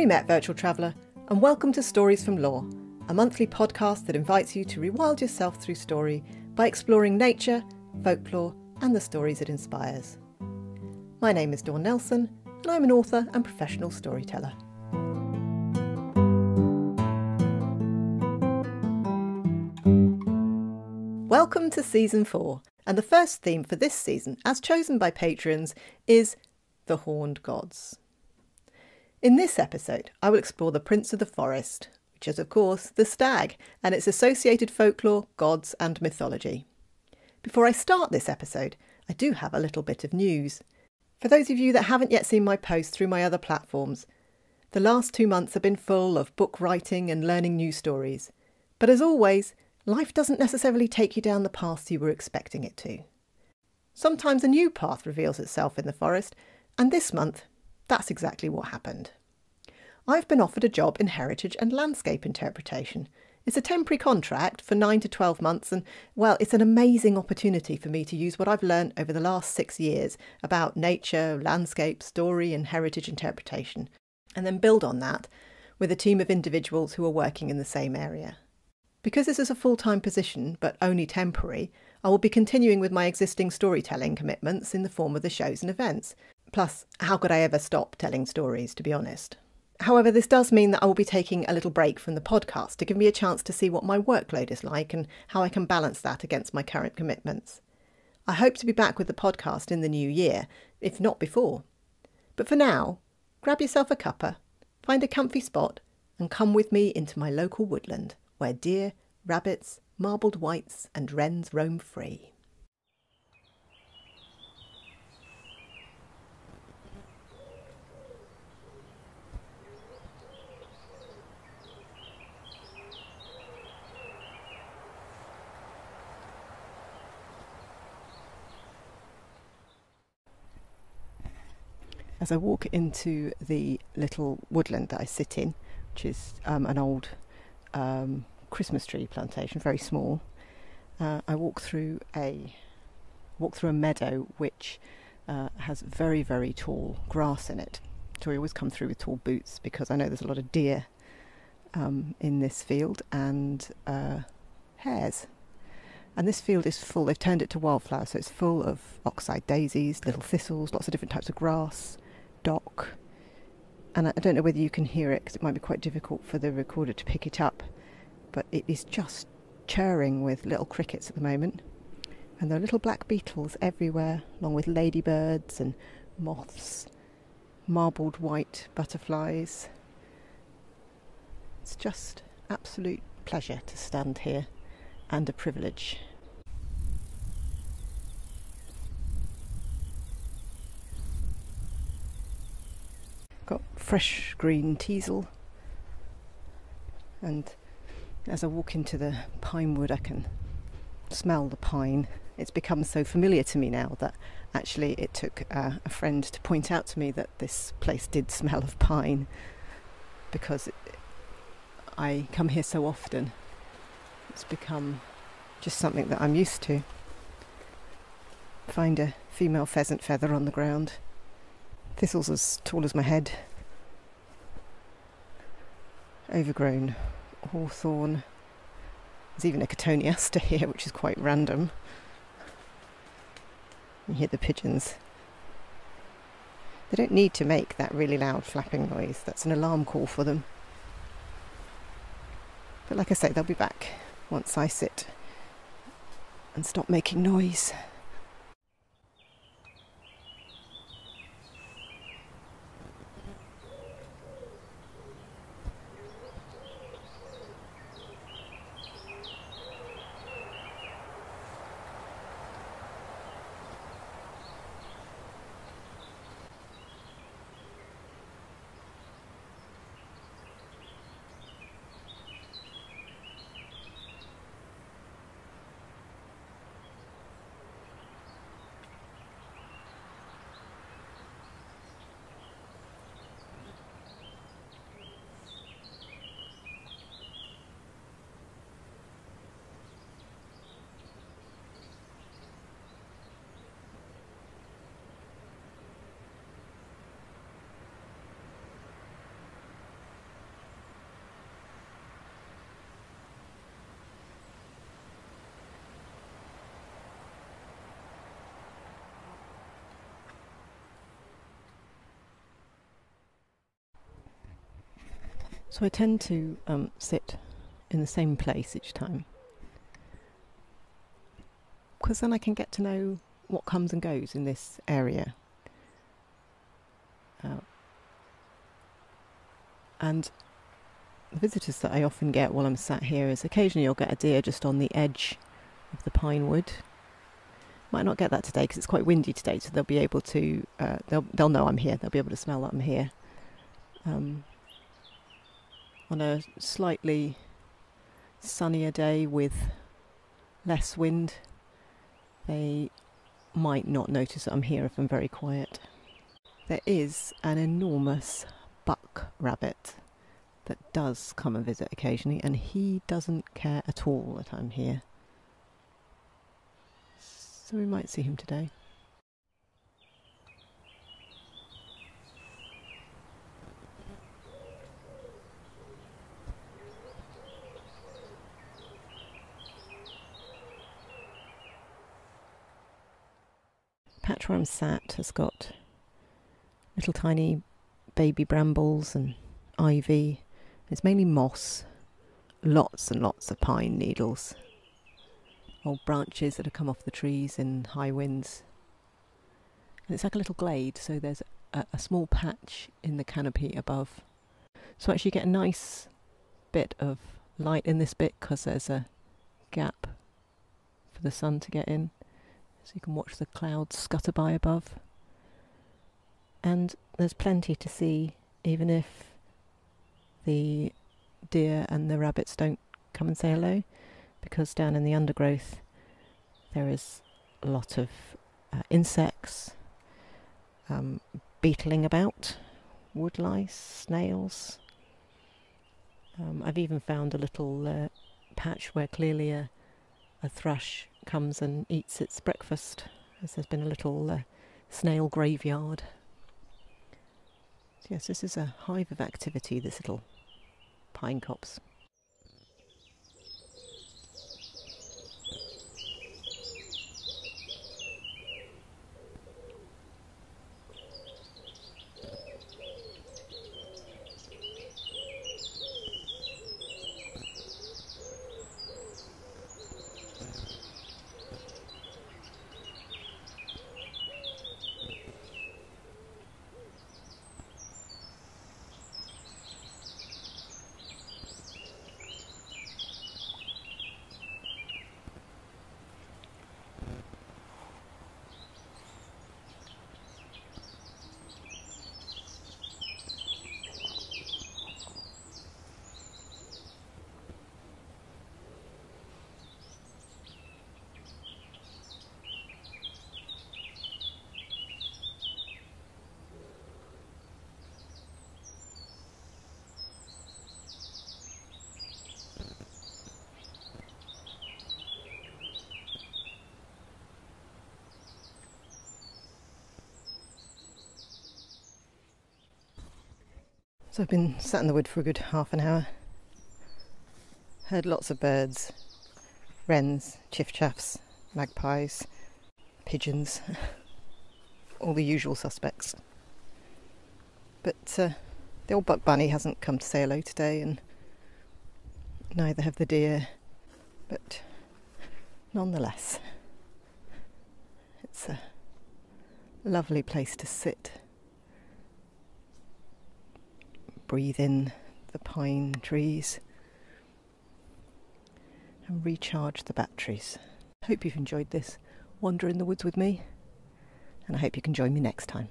Merry met, virtual traveller, and welcome to Stories from Lore, a monthly podcast that invites you to rewild yourself through story by exploring nature, folklore, and the stories it inspires. My name is Dawn Nelson, and I'm an author and professional storyteller. Welcome to season four, and the first theme for this season, as chosen by patrons, is the Horned Gods. In this episode, I will explore the Prince of the Forest, which is, of course, the stag, and its associated folklore, gods, and mythology. Before I start this episode, I do have a little bit of news. For those of you that haven't yet seen my posts through my other platforms, the last two months have been full of book writing and learning new stories. But as always, life doesn't necessarily take you down the path you were expecting it to. Sometimes a new path reveals itself in the forest, and this month that's exactly what happened. I've been offered a job in heritage and landscape interpretation. It's a temporary contract for 9 to 12 months, and well, it's an amazing opportunity for me to use what I've learned over the last six years about nature, landscape, story, and heritage interpretation, and then build on that with a team of individuals who are working in the same area. Because this is a full time position, but only temporary, I will be continuing with my existing storytelling commitments in the form of the shows and events, Plus, how could I ever stop telling stories, to be honest? However, this does mean that I will be taking a little break from the podcast to give me a chance to see what my workload is like and how I can balance that against my current commitments. I hope to be back with the podcast in the new year, if not before. But for now, grab yourself a cuppa, find a comfy spot, and come with me into my local woodland where deer, rabbits, marbled whites, and wrens roam free. As I walk into the little woodland that I sit in, which is um, an old um, Christmas tree plantation, very small, uh, I walk through a walk through a meadow which uh, has very very tall grass in it. So I always come through with tall boots because I know there's a lot of deer um, in this field and uh, hares. And this field is full, they've turned it to wildflower, so it's full of oxeye daisies, little thistles, lots of different types of grass. And I don't know whether you can hear it because it might be quite difficult for the recorder to pick it up, but it is just churring with little crickets at the moment. And there are little black beetles everywhere, along with ladybirds and moths, marbled white butterflies. It's just absolute pleasure to stand here and a privilege. Got fresh green teasel and as I walk into the pine wood I can smell the pine. It's become so familiar to me now that actually it took uh, a friend to point out to me that this place did smell of pine because it, I come here so often. It's become just something that I'm used to. Find a female pheasant feather on the ground thistles as tall as my head, overgrown hawthorn. There's even a cotoneaster here, which is quite random. You hear the pigeons. They don't need to make that really loud flapping noise, that's an alarm call for them. But like I say, they'll be back once I sit and stop making noise. So I tend to um, sit in the same place each time because then I can get to know what comes and goes in this area. Uh, and the visitors that I often get while I'm sat here is occasionally you'll get a deer just on the edge of the pine wood. Might not get that today because it's quite windy today, so they'll be able to uh, they'll they'll know I'm here. They'll be able to smell that I'm here. Um, on a slightly sunnier day with less wind, they might not notice that I'm here if I'm very quiet. There is an enormous buck rabbit that does come and visit occasionally, and he doesn't care at all that I'm here. So we might see him today. patch where I'm sat has got little tiny baby brambles and ivy. It's mainly moss, lots and lots of pine needles, old branches that have come off the trees in high winds. And it's like a little glade, so there's a, a small patch in the canopy above. So actually, you get a nice bit of light in this bit because there's a gap for the sun to get in so you can watch the clouds scutter by above. And there's plenty to see, even if the deer and the rabbits don't come and say hello, because down in the undergrowth there is a lot of uh, insects um, beetling about, woodlice, snails. Um, I've even found a little uh, patch where clearly a, a thrush comes and eats its breakfast, as there's been a little uh, snail graveyard. So yes, this is a hive of activity, this little pine copse. So I've been sat in the wood for a good half an hour. Heard lots of birds wrens, chiffchaffs, magpies, pigeons, all the usual suspects. But uh, the old buck bunny hasn't come to say hello today, and neither have the deer. But nonetheless, it's a lovely place to sit breathe in the pine trees and recharge the batteries. Hope you've enjoyed this wander in the woods with me, and I hope you can join me next time.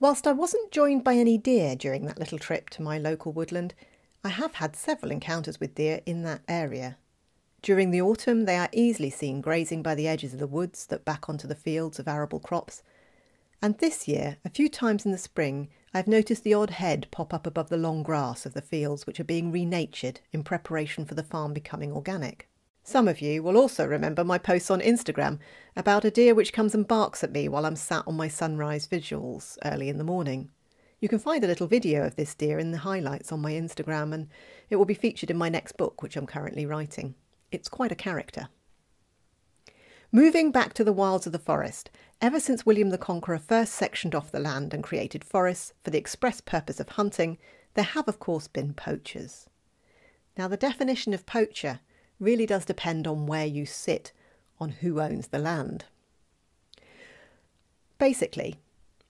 Whilst I wasn't joined by any deer during that little trip to my local woodland, I have had several encounters with deer in that area. During the autumn, they are easily seen grazing by the edges of the woods that back onto the fields of arable crops. And this year, a few times in the spring, I've noticed the odd head pop up above the long grass of the fields which are being renatured in preparation for the farm becoming organic. Some of you will also remember my posts on Instagram about a deer which comes and barks at me while I'm sat on my sunrise visuals early in the morning. You can find a little video of this deer in the highlights on my Instagram, and it will be featured in my next book, which I'm currently writing. It's quite a character. Moving back to the wilds of the forest, ever since William the Conqueror first sectioned off the land and created forests for the express purpose of hunting, there have, of course, been poachers. Now, the definition of poacher really does depend on where you sit, on who owns the land. Basically,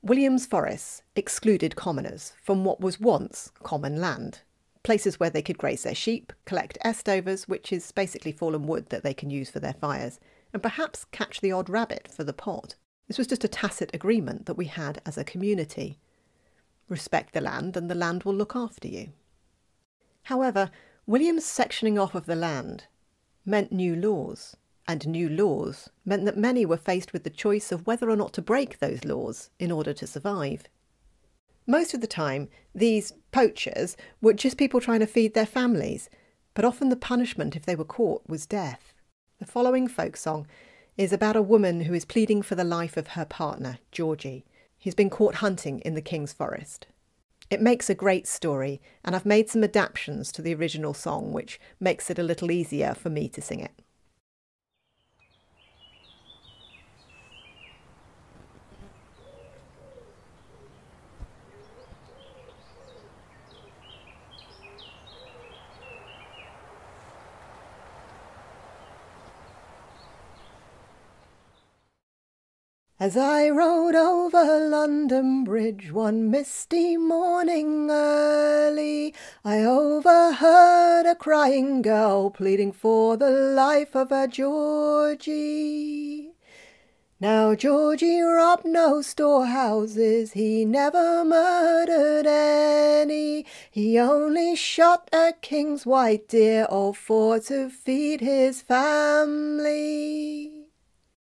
William's forests excluded commoners from what was once common land, places where they could graze their sheep, collect estovers, which is basically fallen wood that they can use for their fires, and perhaps catch the odd rabbit for the pot. This was just a tacit agreement that we had as a community. Respect the land, and the land will look after you. However, William's sectioning off of the land meant new laws, and new laws meant that many were faced with the choice of whether or not to break those laws in order to survive. Most of the time, these poachers were just people trying to feed their families, but often the punishment if they were caught was death. The following folk song is about a woman who is pleading for the life of her partner, Georgie. He's been caught hunting in the King's Forest. It makes a great story, and I've made some adaptations to the original song, which makes it a little easier for me to sing it. As I rode over London Bridge one misty morning early, I overheard a crying girl pleading for the life of her Georgie. Now Georgie robbed no storehouses, he never murdered any. He only shot a king's white deer, all for to feed his family.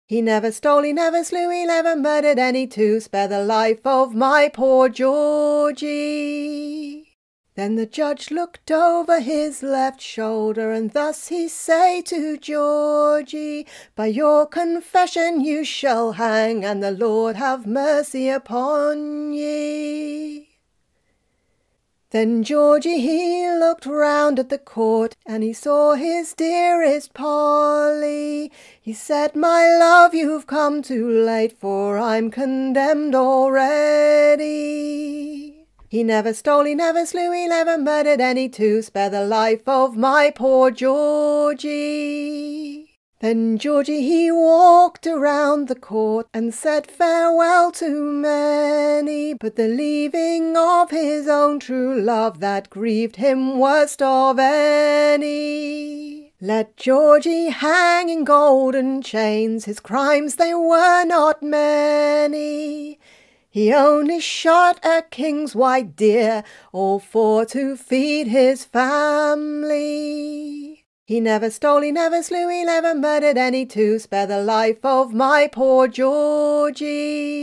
He never stole, he never slew, he never murdered any to spare the life of my poor Georgie. Then the judge looked over his left shoulder, and thus he say to Georgie, By your confession you shall hang, and the Lord have mercy upon ye. Then Georgie he looked round at the court, and he saw his dearest Polly. He said, My love, you've come too late, for I'm condemned already. He never stole, he never slew, he never murdered any to spare the life of my poor Georgie. Then Georgie he walked around the court and said farewell to many, but the leaving of his own true love that grieved him worst of any. Let Georgie hang in golden chains, his crimes they were not many. He only shot a king's white deer, all for to feed his family. He never stole, he never slew, he never murdered any to spare the life of my poor Georgie.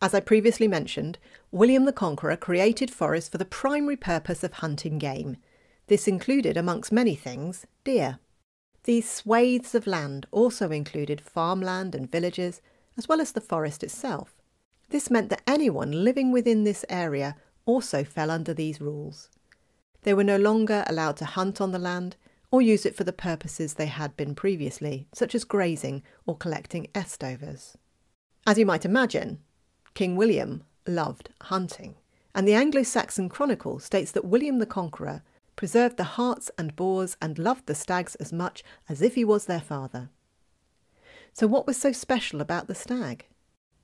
As I previously mentioned, William the Conqueror created forests for the primary purpose of hunting game. This included, amongst many things, deer. These swathes of land also included farmland and villages, as well as the forest itself. This meant that anyone living within this area also fell under these rules. They were no longer allowed to hunt on the land or use it for the purposes they had been previously, such as grazing or collecting estovers. As you might imagine, King William loved hunting, and the Anglo Saxon Chronicle states that William the Conqueror preserved the harts and boars and loved the stags as much as if he was their father. So, what was so special about the stag?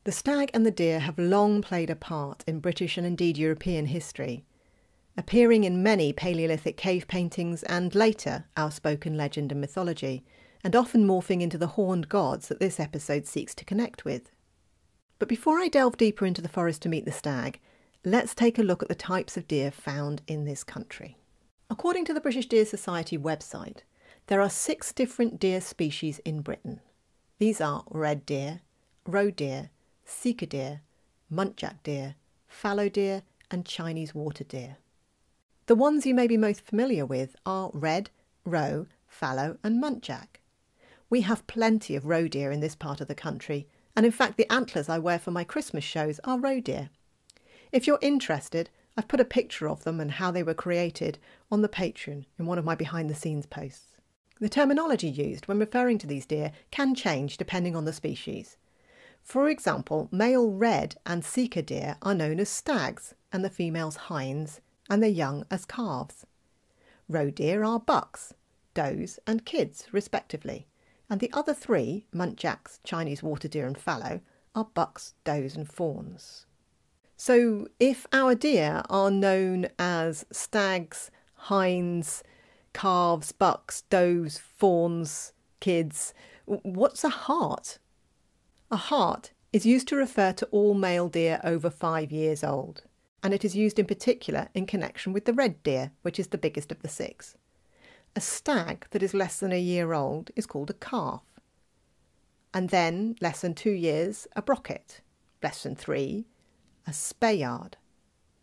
The stag and the deer have long played a part in British and indeed European history, appearing in many Paleolithic cave paintings and later our spoken legend and mythology, and often morphing into the horned gods that this episode seeks to connect with. But before I delve deeper into the forest to meet the stag, let's take a look at the types of deer found in this country. According to the British Deer Society website, there are six different deer species in Britain. These are red deer, roe deer, sika deer, muntjac deer, fallow deer, and Chinese water deer. The ones you may be most familiar with are red, roe, fallow, and muntjac. We have plenty of roe deer in this part of the country, and in fact, the antlers I wear for my Christmas shows are roe deer. If you're interested, I've put a picture of them and how they were created on the Patreon in one of my behind the scenes posts. The terminology used when referring to these deer can change depending on the species. For example, male red and sika deer are known as stags and the females hinds and their young as calves. Roe deer are bucks, does and kids respectively, and the other three, muntjacs, Chinese water deer and fallow, are bucks, does and fawns. So if our deer are known as stags, hinds, calves, bucks, does, fawns, kids. What's a hart? A hart is used to refer to all male deer over five years old, and it is used in particular in connection with the red deer, which is the biggest of the six. A stag that is less than a year old is called a calf. And then, less than two years, a brocket. Less than three, a spayard.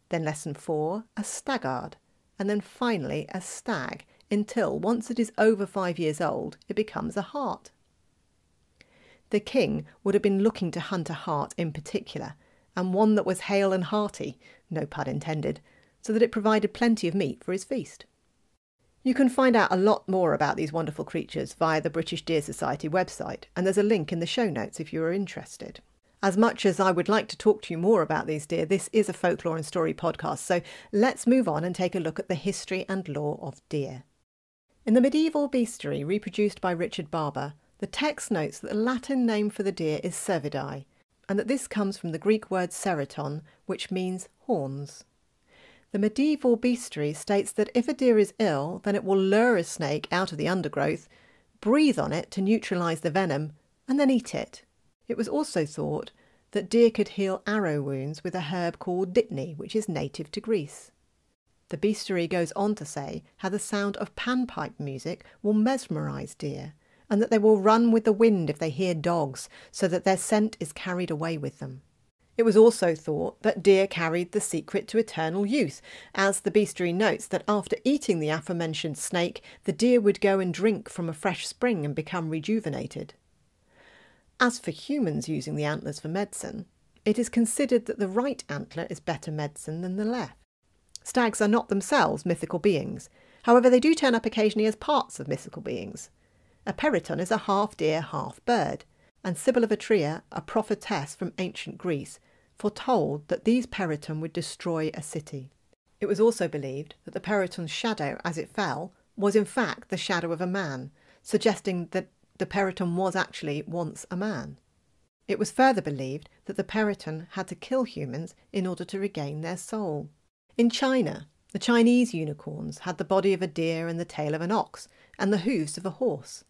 Then, less than four, a staggard. And then finally, a stag until once it is over five years old, it becomes a hart. The king would have been looking to hunt a hart in particular, and one that was hale and hearty, no pun intended, so that it provided plenty of meat for his feast. You can find out a lot more about these wonderful creatures via the British Deer Society website, and there's a link in the show notes if you are interested. As much as I would like to talk to you more about these deer, this is a folklore and story podcast, so let's move on and take a look at the history and lore of deer. In the medieval bestiary reproduced by Richard Barber, the text notes that the Latin name for the deer is cervidae, and that this comes from the Greek word ceraton, which means horns. The medieval bestiary states that if a deer is ill, then it will lure a snake out of the undergrowth, breathe on it to neutralise the venom, and then eat it. It was also thought that deer could heal arrow wounds with a herb called dittany, which is native to Greece. The bestiary goes on to say how the sound of panpipe music will mesmerise deer, and that they will run with the wind if they hear dogs, so that their scent is carried away with them. It was also thought that deer carried the secret to eternal youth, as the bestiary notes that after eating the aforementioned snake, the deer would go and drink from a fresh spring and become rejuvenated. As for humans using the antlers for medicine, it is considered that the right antler is better medicine than the left. Stags are not themselves mythical beings. However, they do turn up occasionally as parts of mythical beings. A peryton is a half deer, half bird, and Sibyl of Atria, a prophetess from ancient Greece, foretold that these peryton would destroy a city. It was also believed that the peryton's shadow as it fell was in fact the shadow of a man, suggesting that the peryton was actually once a man. It was further believed that the peryton had to kill humans in order to regain their soul. In China, the Chinese unicorns had the body of a deer and the tail of an ox, and the hooves of a horse.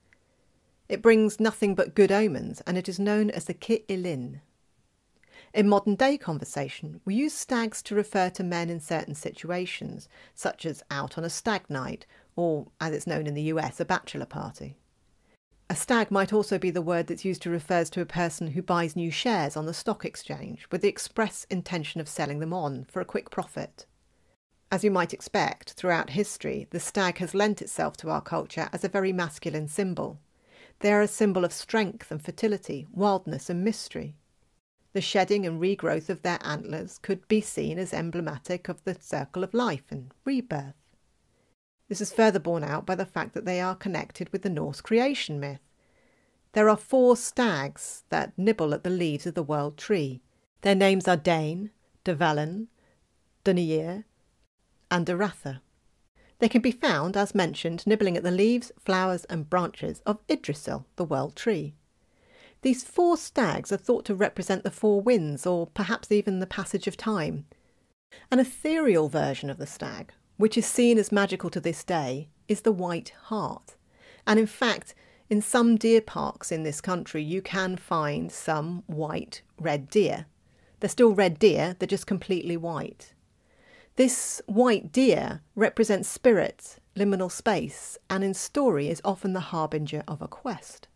It brings nothing but good omens, and it is known as the Ki Ilin. In modern day conversation, we use stags to refer to men in certain situations, such as out on a stag night, or, as it's known in the US, a bachelor party. A stag might also be the word that's used to refer to a person who buys new shares on the stock exchange with the express intention of selling them on for a quick profit. As you might expect, throughout history, the stag has lent itself to our culture as a very masculine symbol. They are a symbol of strength and fertility, wildness and mystery. The shedding and regrowth of their antlers could be seen as emblematic of the circle of life and rebirth. This is further borne out by the fact that they are connected with the Norse creation myth. There are four stags that nibble at the leaves of the world tree. Their names are Dain, Dvalin, Duneyr, and Aratha. They can be found, as mentioned, nibbling at the leaves, flowers, and branches of Yggdrasil, the world tree. These four stags are thought to represent the four winds, or perhaps even the passage of time. An ethereal version of the stag, which is seen as magical to this day, is the white hart. And in fact, in some deer parks in this country, you can find some white red deer. They're still red deer, they're just completely white. This white deer represents spirit, liminal space, and in story is often the harbinger of a quest.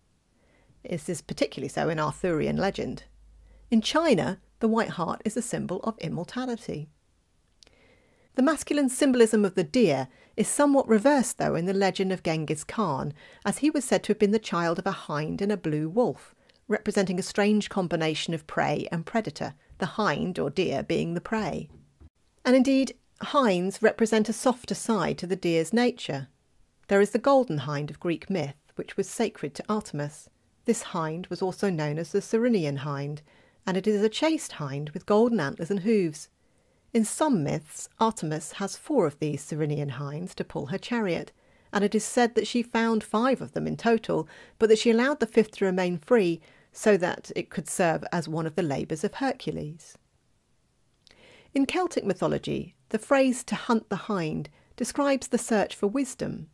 This is particularly so in Arthurian legend. In China, the white hart is a symbol of immortality. The masculine symbolism of the deer is somewhat reversed, though, in the legend of Genghis Khan, as he was said to have been the child of a hind and a blue wolf, representing a strange combination of prey and predator, the hind or deer being the prey. And indeed, hinds represent a softer side to the deer's nature. There is the golden hind of Greek myth, which was sacred to Artemis. This hind was also known as the Ceryneian hind, and it is a chaste hind with golden antlers and hooves. In some myths, Artemis has four of these Ceryneian hinds to pull her chariot, and it is said that she found five of them in total, but that she allowed the fifth to remain free so that it could serve as one of the labours of Hercules. In Celtic mythology, the phrase to hunt the hind describes the search for wisdom,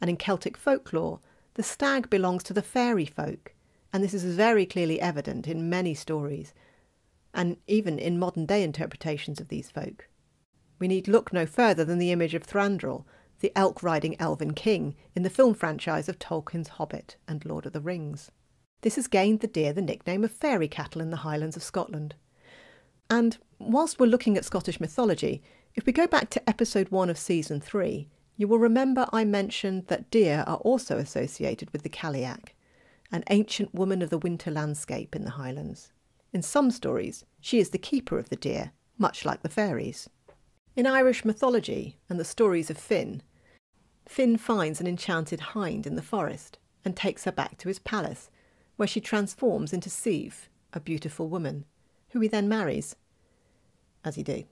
and in Celtic folklore, the stag belongs to the fairy folk, and this is very clearly evident in many stories, and even in modern day interpretations of these folk. We need look no further than the image of Thranduil, the elk riding elven king, in the film franchise of Tolkien's Hobbit and Lord of the Rings. This has gained the deer the nickname of fairy cattle in the Highlands of Scotland. And whilst we're looking at Scottish mythology, if we go back to episode 1 of season 3, you will remember I mentioned that deer are also associated with the Cailleach, an ancient woman of the winter landscape in the Highlands. In some stories, she is the keeper of the deer, much like the fairies. In Irish mythology and the stories of Finn, Finn finds an enchanted hind in the forest and takes her back to his palace, where she transforms into Sive, a beautiful woman, who he then marries. As he do.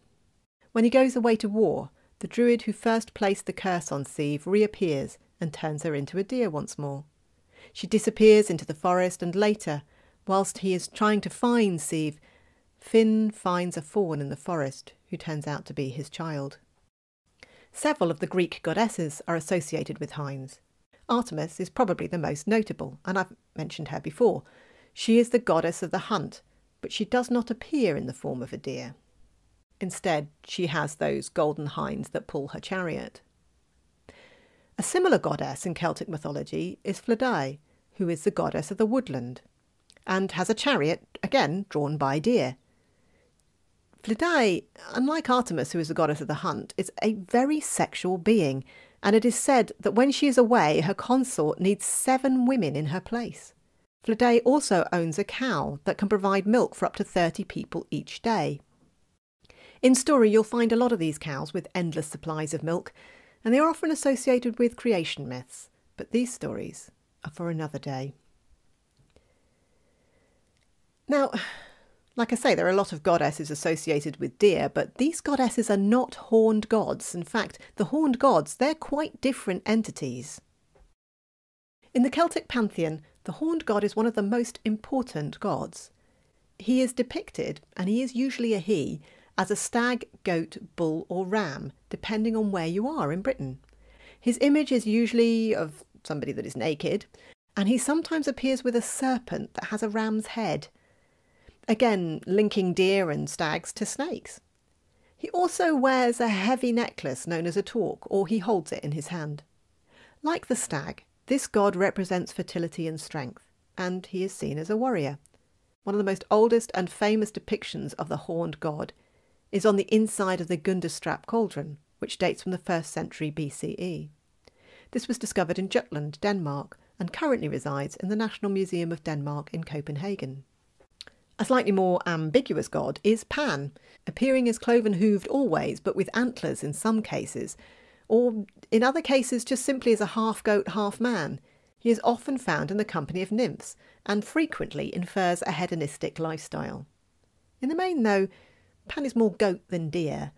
When he goes away to war, the druid who first placed the curse on Sive reappears and turns her into a deer once more. She disappears into the forest, and later, whilst he is trying to find Sive, Finn finds a fawn in the forest who turns out to be his child. Several of the Greek goddesses are associated with hinds. Artemis is probably the most notable, and I've mentioned her before. She is the goddess of the hunt, but she does not appear in the form of a deer. Instead, she has those golden hinds that pull her chariot. A similar goddess in Celtic mythology is Flidais, who is the goddess of the woodland, and has a chariot, again drawn by deer. Flidais, unlike Artemis, who is the goddess of the hunt, is a very sexual being, and it is said that when she is away, her consort needs seven women in her place. Flidais also owns a cow that can provide milk for up to 30 people each day. In story, you'll find a lot of these cows with endless supplies of milk, and they are often associated with creation myths, but these stories are for another day. Now, like I say, there are a lot of goddesses associated with deer, but these goddesses are not horned gods. In fact, the horned gods, they're quite different entities. In the Celtic pantheon, the horned god is one of the most important gods. He is depicted, and he is usually a he, as a stag, goat, bull, or ram, depending on where you are in Britain. His image is usually of somebody that is naked, and he sometimes appears with a serpent that has a ram's head. Again, linking deer and stags to snakes. He also wears a heavy necklace known as a torque, or he holds it in his hand. Like the stag, this god represents fertility and strength, and he is seen as a warrior. One of the most oldest and famous depictions of the horned god is on the inside of the Gundestrup cauldron, which dates from the 1st century BCE. This was discovered in Jutland, Denmark, and currently resides in the National Museum of Denmark in Copenhagen. A slightly more ambiguous god is Pan, appearing as cloven hooved always, but with antlers in some cases, or in other cases just simply as a half goat, half man. He is often found in the company of nymphs and frequently infers a hedonistic lifestyle. In the main, though, Pan is more goat than deer,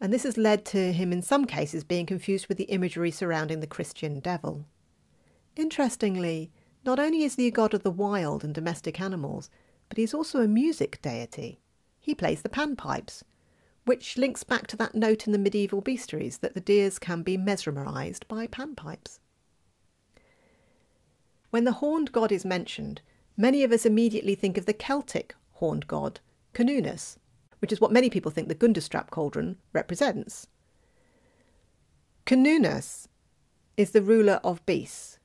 and this has led to him in some cases being confused with the imagery surrounding the Christian devil. Interestingly, not only is he a god of the wild and domestic animals, but he is also a music deity. He plays the panpipes, which links back to that note in the medieval bestiaries that the deers can be mesmerised by panpipes. When the horned god is mentioned, many of us immediately think of the Celtic horned god, Cernunnos, which is what many people think the Gundestrup cauldron represents. Cernunnos is the ruler of beasts,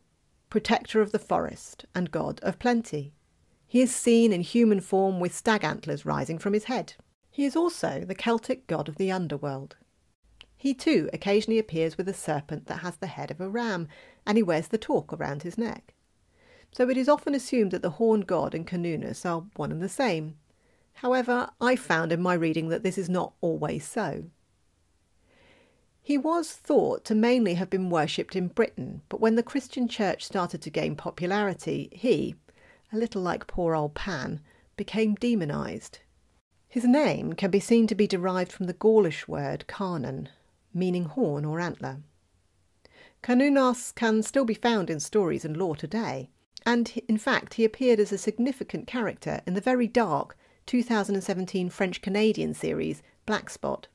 protector of the forest, and god of plenty. He is seen in human form with stag antlers rising from his head. He is also the Celtic god of the underworld. He too occasionally appears with a serpent that has the head of a ram, and he wears the torque around his neck. So it is often assumed that the horned god and Cernunnos are one and the same. However, I found in my reading that this is not always so. He was thought to mainly have been worshipped in Britain, but when the Christian church started to gain popularity, he, a little like poor old Pan, became demonised. His name can be seen to be derived from the Gaulish word carnan, meaning horn or antler. Cernunnos can still be found in stories and lore today, and in fact he appeared as a significant character in the very dark 2017 French Canadian series Black Spot.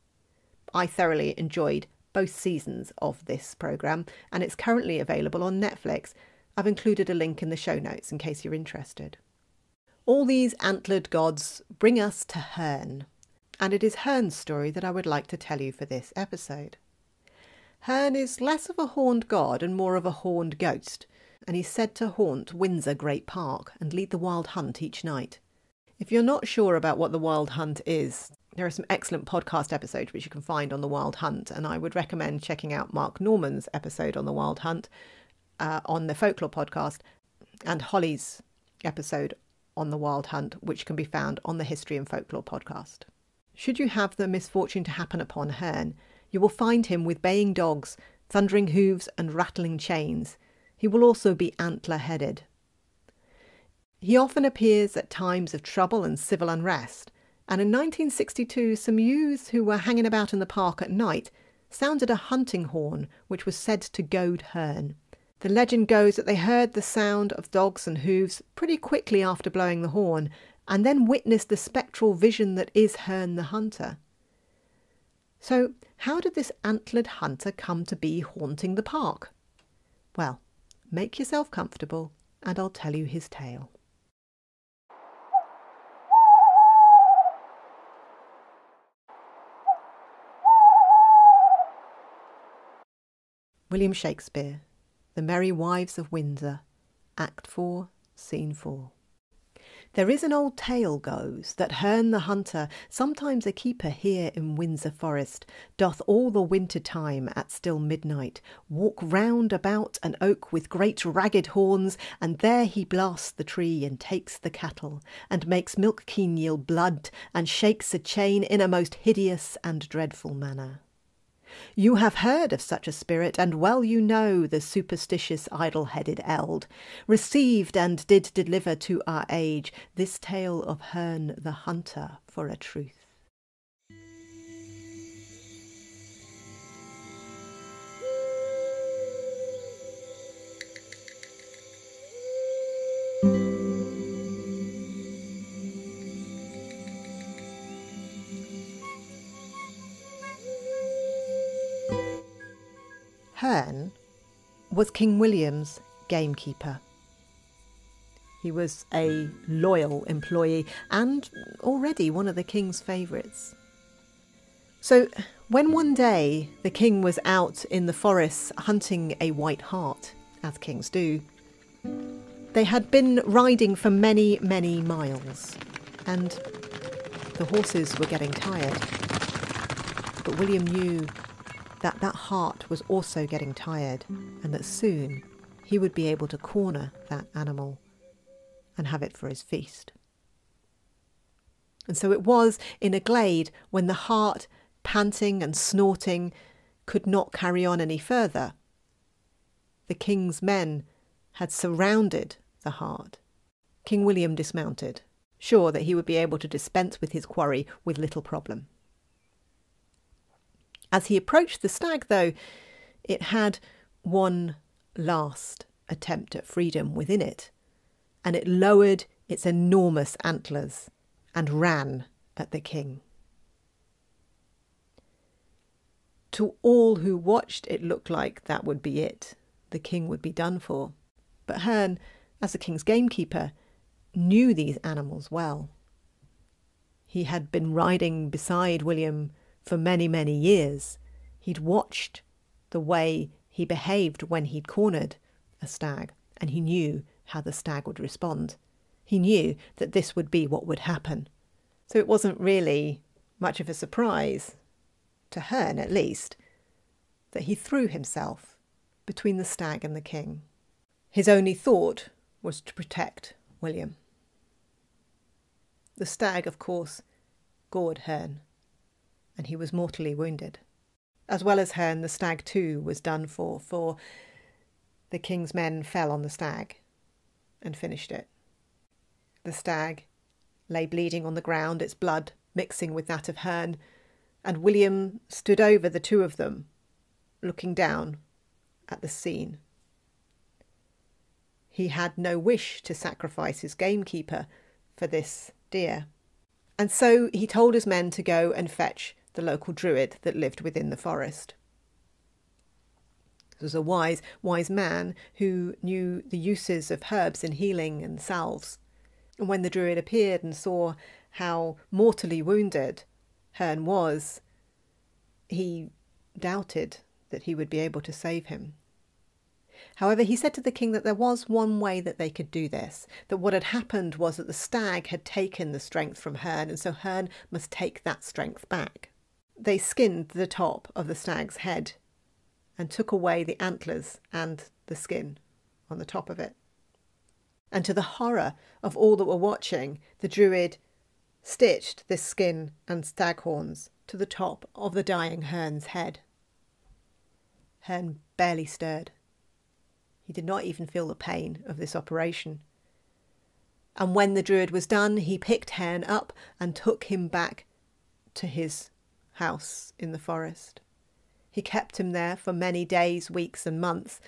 I thoroughly enjoyed both seasons of this programme, and it's currently available on Netflix. I've included a link in the show notes in case you're interested. All these antlered gods bring us to Herne, and it is Herne's story that I would like to tell you for this episode. Herne is less of a horned god and more of a horned ghost, and he's said to haunt Windsor Great Park and lead the wild hunt each night. If you're not sure about what the wild hunt is, there are some excellent podcast episodes which you can find on the Wild Hunt, and I would recommend checking out Mark Norman's episode on the Wild Hunt uh, on the Folklore podcast and Holly's episode on the Wild Hunt, which can be found on the History and Folklore podcast. Should you have the misfortune to happen upon Herne, you will find him with baying dogs, thundering hooves, and rattling chains. He will also be antler headed. He often appears at times of trouble and civil unrest and in 1962 some youths who were hanging about in the park at night sounded a hunting horn which was said to goad Herne. The legend goes that they heard the sound of dogs and hooves pretty quickly after blowing the horn, and then witnessed the spectral vision that is Herne the hunter. So, how did this antlered hunter come to be haunting the park? Well, make yourself comfortable, and I'll tell you his tale. William Shakespeare, The Merry Wives of Windsor, Act 4, Scene 4. There is an old tale goes that Herne the hunter, sometimes a keeper here in Windsor Forest, doth all the winter time at still midnight walk round about an oak with great ragged horns, and there he blasts the tree and takes the cattle, and makes milch kine yield blood, and shakes a chain in a most hideous and dreadful manner. You have heard of such a spirit, and well you know the superstitious idle headed eld received and did deliver to our age this tale of Herne the hunter for a truth. Herne was King William's gamekeeper. He was a loyal employee and already one of the king's favourites. So, when one day the king was out in the forests hunting a white hart, as kings do, they had been riding for many, many miles, and the horses were getting tired. But William knew that that hart was also getting tired and that soon he would be able to corner that animal and have it for his feast. And so it was in a glade when the hart, panting and snorting, could not carry on any further. The king's men had surrounded the hart. King William dismounted, sure that he would be able to dispense with his quarry with little problem. As he approached the stag, though, it had one last attempt at freedom within it, and it lowered its enormous antlers and ran at the king. To all who watched, it looked like that would be it. The king would be done for. But Herne, as the king's gamekeeper, knew these animals well. He had been riding beside William for many, many years. He'd watched the way he behaved when he'd cornered a stag, and he knew how the stag would respond. He knew that this would be what would happen. So it wasn't really much of a surprise, to Herne at least, that he threw himself between the stag and the king. His only thought was to protect William. The stag, of course, gored Herne, and he was mortally wounded. As well as Herne, the stag too was done for, for the king's men fell on the stag and finished it. The stag lay bleeding on the ground, its blood mixing with that of Herne, and William stood over the two of them, looking down at the scene. He had no wish to sacrifice his gamekeeper for this deer, and so he told his men to go and fetch the local druid that lived within the forest. This was a wise, wise man who knew the uses of herbs in healing and salves. And when the druid appeared and saw how mortally wounded Herne was, he doubted that he would be able to save him. However, he said to the king that there was one way that they could do this, that what had happened was that the stag had taken the strength from Herne, and so Herne must take that strength back. They skinned the top of the stag's head and took away the antlers and the skin on the top of it. And to the horror of all that were watching, the Druid stitched this skin and stag horns to the top of the dying Herne's head. Herne barely stirred. He did not even feel the pain of this operation. And when the Druid was done, he picked Herne up and took him back to his house in the forest. He kept him there for many days, weeks, and months.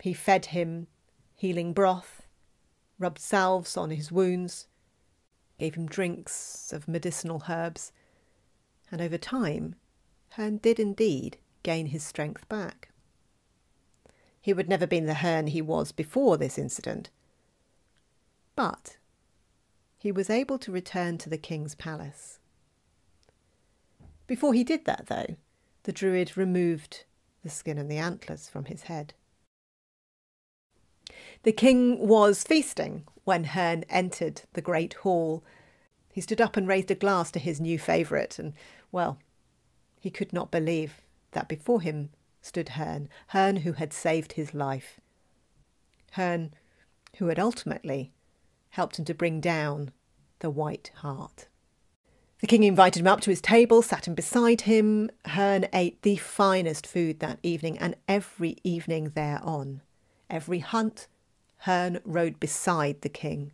He fed him healing broth, rubbed salves on his wounds, gave him drinks of medicinal herbs, and over time, Herne did indeed gain his strength back. He would never been the Herne he was before this incident, but he was able to return to the king's palace. Before he did that, though, the Druid removed the skin and the antlers from his head. The king was feasting when Herne entered the great hall. He stood up and raised a glass to his new favourite, and, well, he could not believe that before him stood Herne, Herne who had saved his life, Herne who had ultimately helped him to bring down the White Hart. The king invited him up to his table, sat him beside him. Herne ate the finest food that evening, and every evening thereon, every hunt, Herne rode beside the king.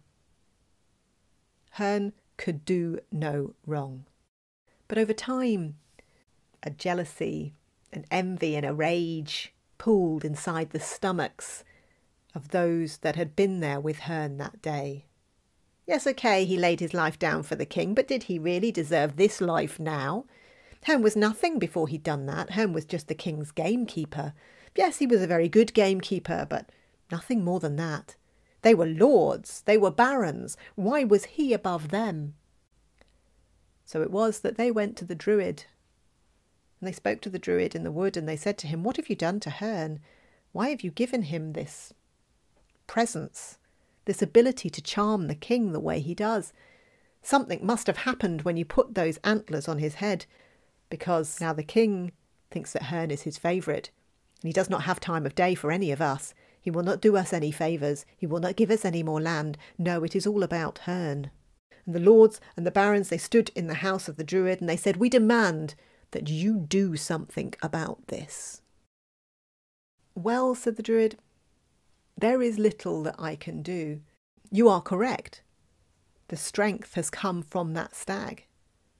Herne could do no wrong. But over time, a jealousy, an envy, and a rage pooled inside the stomachs of those that had been there with Herne that day. Yes, okay, he laid his life down for the king, but did he really deserve this life now? Herne was nothing before he'd done that. Herne was just the king's gamekeeper. Yes, he was a very good gamekeeper, but nothing more than that. They were lords, they were barons. Why was he above them? So it was that they went to the Druid. And they spoke to the Druid in the wood, and they said to him, What have you done to Herne? Why have you given him this presence? This ability to charm the king the way he does. Something must have happened when you put those antlers on his head, because now the king thinks that Herne is his favourite, and he does not have time of day for any of us. He will not do us any favours. He will not give us any more land. No, it is all about Herne. And the lords and the barons, they stood in the house of the Druid, and they said, We demand that you do something about this. Well, said the Druid, there is little that I can do. You are correct. The strength has come from that stag.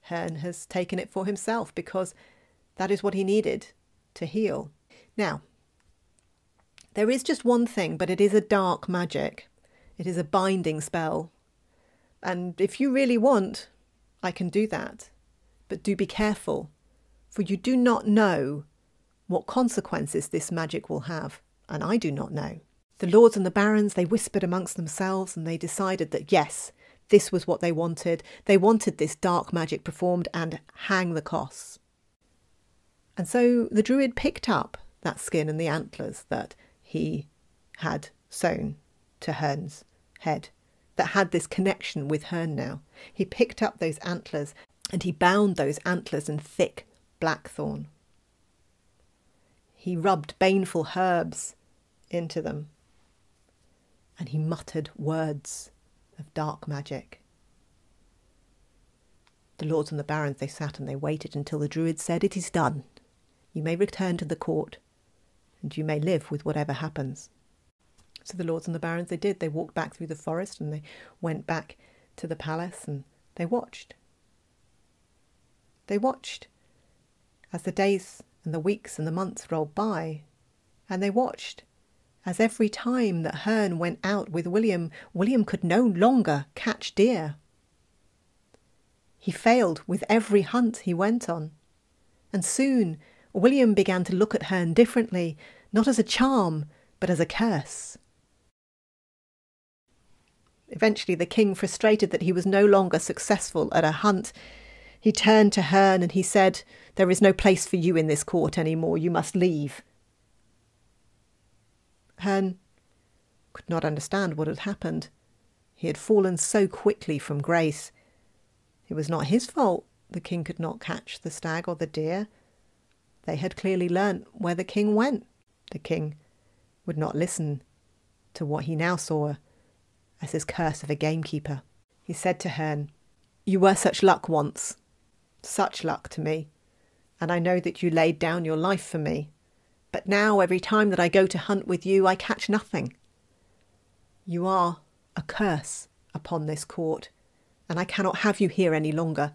Herne has taken it for himself because that is what he needed to heal. Now, there is just one thing, but it is a dark magic. It is a binding spell. And if you really want, I can do that. But do be careful, for you do not know what consequences this magic will have, and I do not know. The lords and the barons, they whispered amongst themselves and they decided that yes, this was what they wanted. They wanted this dark magic performed and hang the costs. And so the druid picked up that skin and the antlers that he had sewn to Herne's head, that had this connection with Herne now. He picked up those antlers and he bound those antlers in thick blackthorn. He rubbed baneful herbs into them. And he muttered words of dark magic. The lords and the barons, they sat and they waited until the druid said, It is done. You may return to the court, and you may live with whatever happens. So the lords and the barons, they did. They walked back through the forest and they went back to the palace and they watched. They watched as the days and the weeks and the months rolled by, and they watched as every time that Herne went out with William, William could no longer catch deer. He failed with every hunt he went on, and soon William began to look at Herne differently, not as a charm, but as a curse. Eventually, the king, frustrated that he was no longer successful at a hunt, he turned to Herne and he said, There is no place for you in this court any more. You must leave. Herne could not understand what had happened. He had fallen so quickly from grace. It was not his fault the king could not catch the stag or the deer. They had clearly learnt where the king went. The king would not listen to what he now saw as his curse of a gamekeeper. He said to Herne, You were such luck once, such luck to me, and I know that you laid down your life for me. But now, every time that I go to hunt with you, I catch nothing. You are a curse upon this court, and I cannot have you here any longer.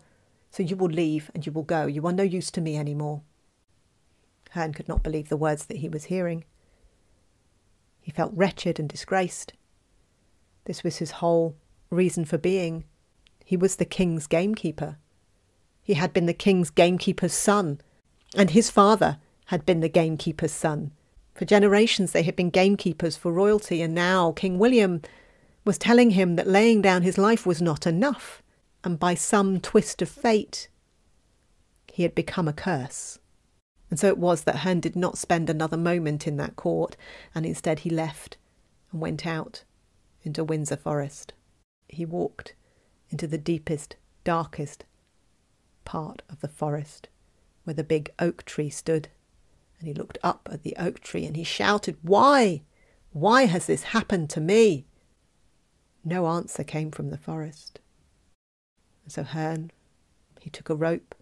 So you will leave and you will go. You are no use to me any more. Herne could not believe the words that he was hearing. He felt wretched and disgraced. This was his whole reason for being. He was the king's gamekeeper. He had been the king's gamekeeper's son, and his father had been the gamekeeper's son. For generations they had been gamekeepers for royalty, and now King William was telling him that laying down his life was not enough, and by some twist of fate, he had become a curse. And so it was that Herne did not spend another moment in that court, and instead he left and went out into Windsor Forest. He walked into the deepest, darkest part of the forest where the big oak tree stood. And he looked up at the oak tree and he shouted, Why? Why has this happened to me? No answer came from the forest. And so Herne, he took a rope,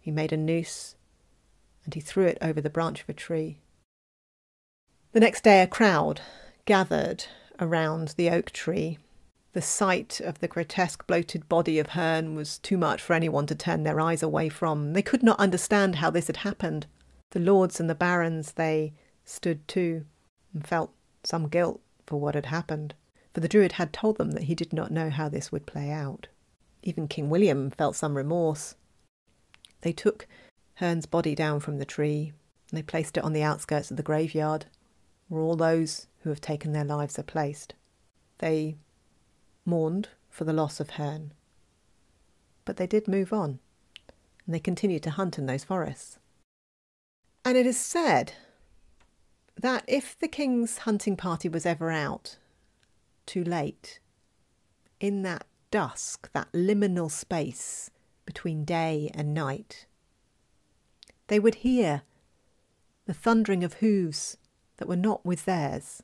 he made a noose, and he threw it over the branch of a tree. The next day, a crowd gathered around the oak tree. The sight of the grotesque bloated body of Herne was too much for anyone to turn their eyes away from. They could not understand how this had happened. The lords and the barons, they stood too, and felt some guilt for what had happened, for the Druid had told them that he did not know how this would play out. Even King William felt some remorse. They took Herne's body down from the tree, and they placed it on the outskirts of the graveyard, where all those who have taken their lives are placed. They mourned for the loss of Herne, but they did move on, and they continued to hunt in those forests. And it is said that if the king's hunting party was ever out too late, in that dusk, that liminal space between day and night, they would hear the thundering of hooves that were not with theirs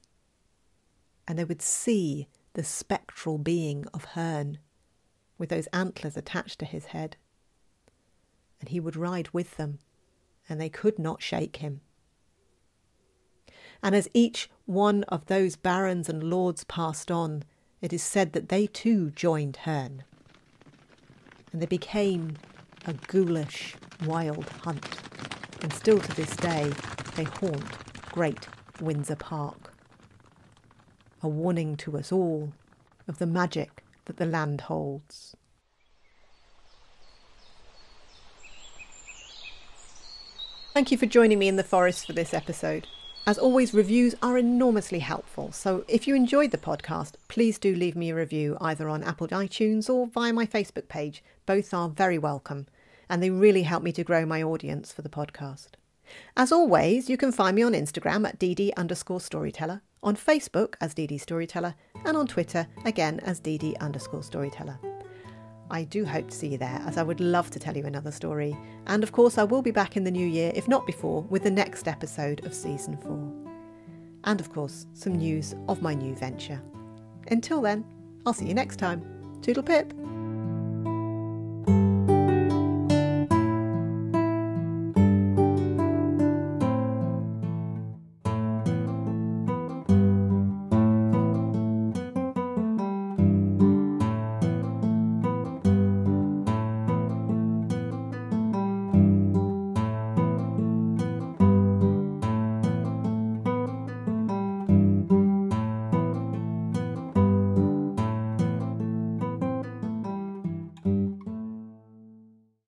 and they would see the spectral being of Herne, with those antlers attached to his head. And he would ride with them, and they could not shake him. And as each one of those barons and lords passed on, it is said that they too joined Herne. And they became a ghoulish, wild hunt. And still to this day, they haunt Great Windsor Park a warning to us all of the magic that the land holds. Thank you for joining me in the forest for this episode. As always, reviews are enormously helpful, so if you enjoyed the podcast, please do leave me a review either on Apple iTunes or via my Facebook page. Both are very welcome, and they really help me to grow my audience for the podcast. As always, you can find me on Instagram at dd underscore storyteller on Facebook as DD Storyteller, and on Twitter again as DD underscore Storyteller. I do hope to see you there, as I would love to tell you another story. And of course, I will be back in the new year, if not before, with the next episode of season four. And of course, some news of my new venture. Until then, I'll see you next time. Toodle pip!